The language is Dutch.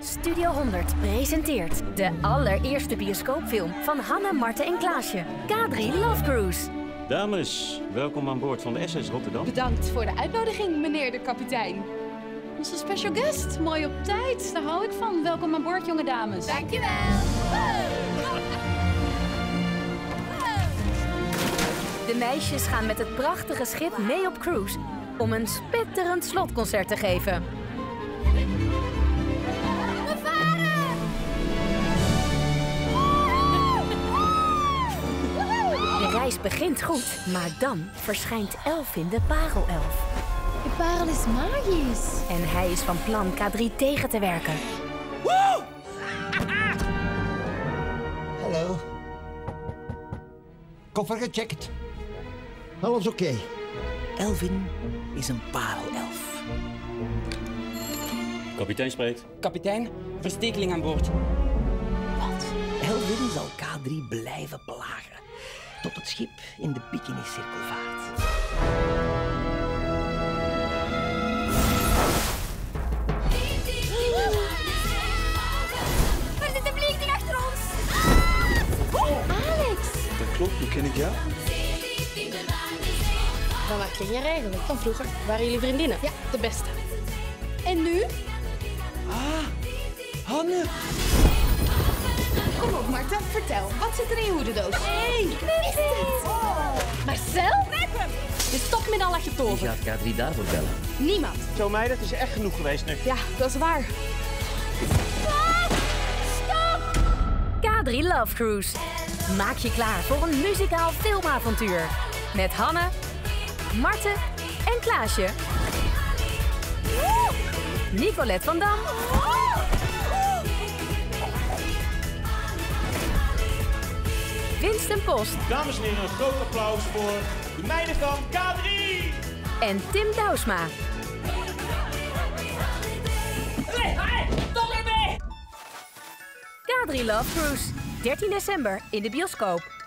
Studio 100 presenteert de allereerste bioscoopfilm van Hanne, Marten en Klaasje. K3 Love Cruise. Dames, welkom aan boord van de SS Rotterdam. Bedankt voor de uitnodiging, meneer de kapitein. Onze special guest, mooi op tijd. Daar hou ik van. Welkom aan boord, jonge dames. Dankjewel. De meisjes gaan met het prachtige schip mee op cruise om een spetterend slotconcert te geven. We varen! De reis begint goed, maar dan verschijnt Elvin de parelelf. De parel is magisch. En hij is van plan K3 tegen te werken. Hallo. Koffer gecheckt. Alles oké. Elvin is een parelelf. Kapitein spreekt. Kapitein, verstekeling aan boord. Want Elvin zal K3 blijven plagen. Tot het schip in de Bikini-cirkel vaart. Er zit een vliegtuig achter ons. Alex! Dat klopt, hoe ken ik jou? Van waar ken jij eigenlijk? Van vroeger. Waren jullie vriendinnen? Ja, de beste. En nu? Hanne! Kom op, Marten. Vertel. Wat zit er in je hoedendoos? Hey, ik wist het. Marcel? Je stopt met al dat Wie getover. gaat K3 daarvoor bellen? Niemand. Zo mij, dat is echt genoeg geweest nu. Ja, dat is waar. K3 Love Cruise. Maak je klaar voor een muzikaal filmavontuur. Met Hanne, Marten en Klaasje. Nicolette van Dam. Winston Post Dames en heren, een groot applaus voor de meiden van K3! en Tim Douwsma. K3 Love Cruise. 13 december in de bioscoop.